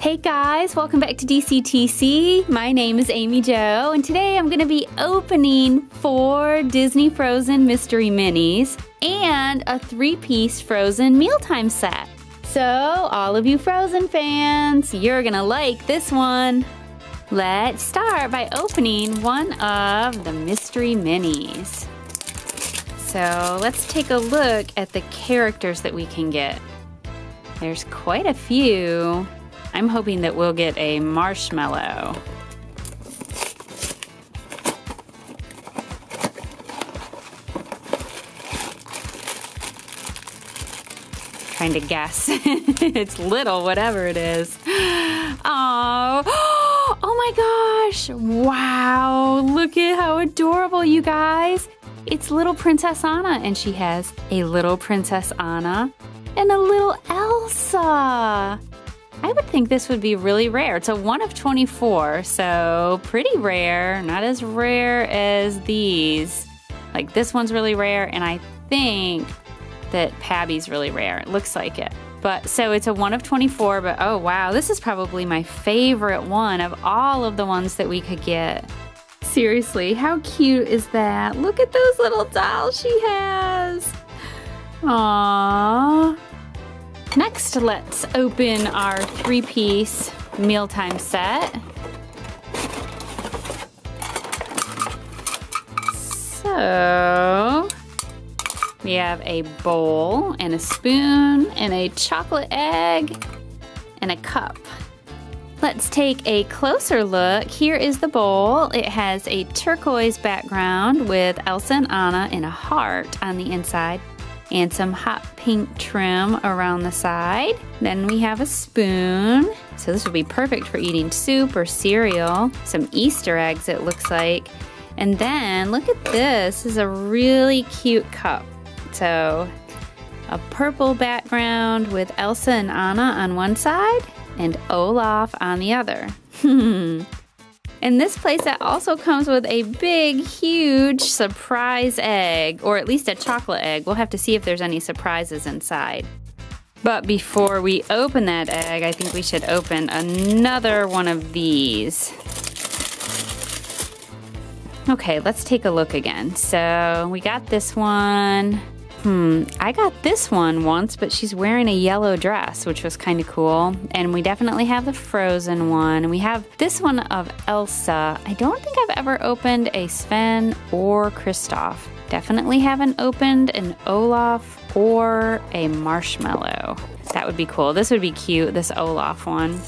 Hey guys, welcome back to DCTC. My name is Amy Jo, and today I'm going to be opening four Disney Frozen Mystery Minis and a three piece Frozen mealtime set. So, all of you Frozen fans, you're going to like this one. Let's start by opening one of the Mystery Minis. So, let's take a look at the characters that we can get. There's quite a few. I'm hoping that we'll get a marshmallow. Trying to guess. it's little, whatever it is. Oh, oh my gosh. Wow. Look at how adorable, you guys. It's little Princess Anna, and she has a little Princess Anna and a little Elsa. Think this would be really rare. It's a 1 of 24, so pretty rare. Not as rare as these. Like this one's really rare, and I think that Pabbie's really rare. It looks like it. But so it's a 1 of 24, but oh wow, this is probably my favorite one of all of the ones that we could get. Seriously, how cute is that? Look at those little dolls she has. Aww. Next, let's open our three-piece mealtime set. So, we have a bowl and a spoon and a chocolate egg and a cup. Let's take a closer look. Here is the bowl. It has a turquoise background with Elsa and Anna in a heart on the inside and some hot pink trim around the side. Then we have a spoon. So this would be perfect for eating soup or cereal. Some Easter eggs it looks like. And then look at this, this is a really cute cup. So a purple background with Elsa and Anna on one side and Olaf on the other. Hmm. And this playset also comes with a big, huge surprise egg, or at least a chocolate egg. We'll have to see if there's any surprises inside. But before we open that egg, I think we should open another one of these. Okay, let's take a look again. So we got this one. Hmm, I got this one once, but she's wearing a yellow dress, which was kind of cool. And we definitely have the frozen one. We have this one of Elsa. I don't think I've ever opened a Sven or Kristoff. Definitely haven't opened an Olaf or a Marshmallow. That would be cool. This would be cute, this Olaf one.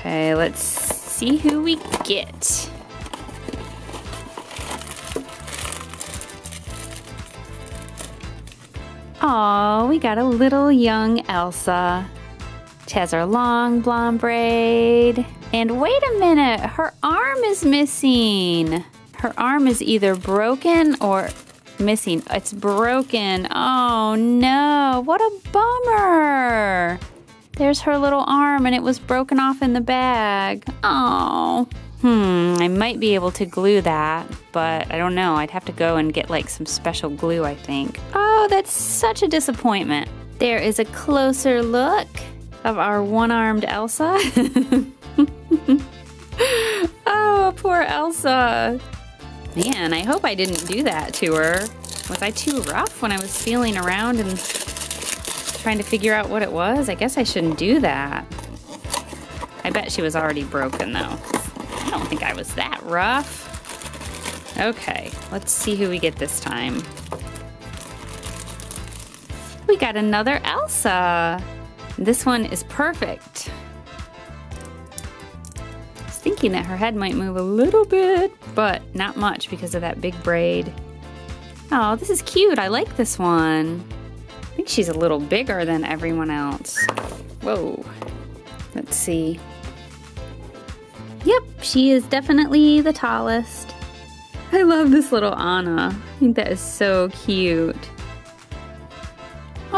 Okay, let's see who we get. Oh, we got a little young Elsa. She has her long blonde braid. And wait a minute, her arm is missing. Her arm is either broken or missing. It's broken. Oh no, what a bummer. There's her little arm and it was broken off in the bag. Oh. Hmm, I might be able to glue that, but I don't know. I'd have to go and get like some special glue, I think. Oh, Oh, that's such a disappointment. There is a closer look of our one-armed Elsa. oh, poor Elsa. Man, I hope I didn't do that to her. Was I too rough when I was feeling around and trying to figure out what it was? I guess I shouldn't do that. I bet she was already broken though. I don't think I was that rough. Okay, let's see who we get this time. We got another Elsa. This one is perfect. I was thinking that her head might move a little bit, but not much because of that big braid. Oh, this is cute. I like this one. I think she's a little bigger than everyone else. Whoa. Let's see. Yep, she is definitely the tallest. I love this little Anna. I think that is so cute.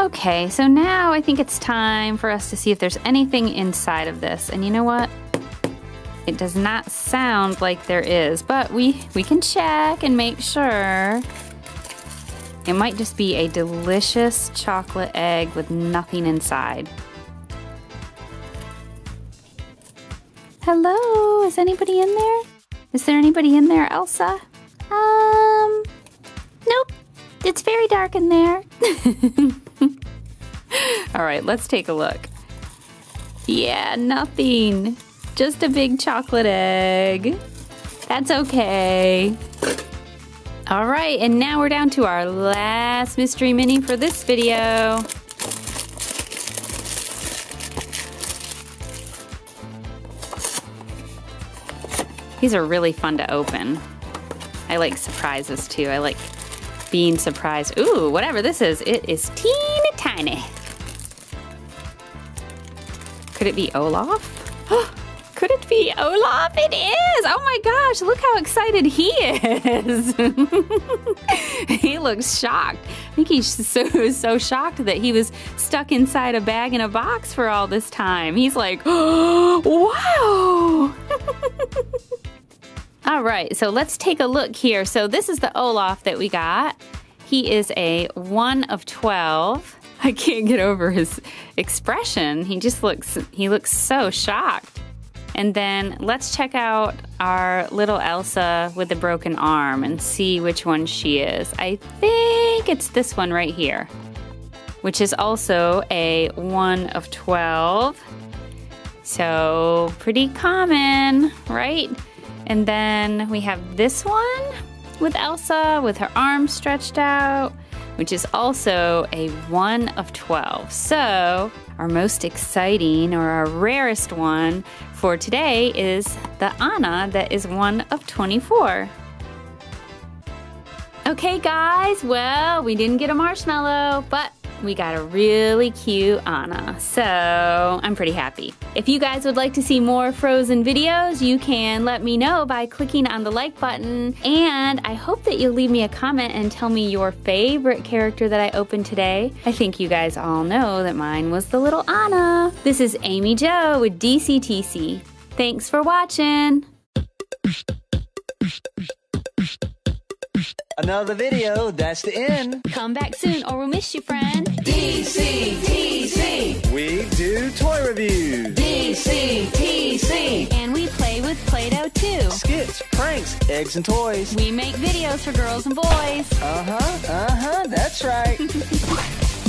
Okay, so now I think it's time for us to see if there's anything inside of this. And you know what? It does not sound like there is, but we, we can check and make sure. It might just be a delicious chocolate egg with nothing inside. Hello, is anybody in there? Is there anybody in there, Elsa? Um, nope. It's very dark in there. All right, let's take a look. Yeah, nothing. Just a big chocolate egg. That's okay. All right, and now we're down to our last mystery mini for this video. These are really fun to open. I like surprises too. I like being surprised. Ooh, whatever this is, it is teeny tiny. Could it be Olaf? Could it be Olaf? It is! Oh my gosh, look how excited he is! he looks shocked. I think he's so so shocked that he was stuck inside a bag in a box for all this time. He's like, oh, All right, so let's take a look here. So this is the Olaf that we got. He is a one of 12. I can't get over his expression. He just looks, he looks so shocked. And then let's check out our little Elsa with the broken arm and see which one she is. I think it's this one right here, which is also a one of 12. So pretty common, right? And then we have this one with Elsa with her arms stretched out, which is also a 1 of 12. So, our most exciting or our rarest one for today is the Anna that is 1 of 24. Okay, guys, well, we didn't get a marshmallow, but we got a really cute Anna, so I'm pretty happy. If you guys would like to see more Frozen videos, you can let me know by clicking on the like button, and I hope that you'll leave me a comment and tell me your favorite character that I opened today. I think you guys all know that mine was the little Anna. This is Amy Jo with DCTC. Thanks for watching! Another video, that's the end. Come back soon or we'll miss you, friend. DCTC. We do toy reviews, DCTC. And we play with Play-Doh too. skits, pranks, eggs, and toys. We make videos for girls and boys. Uh huh, uh huh, that's right.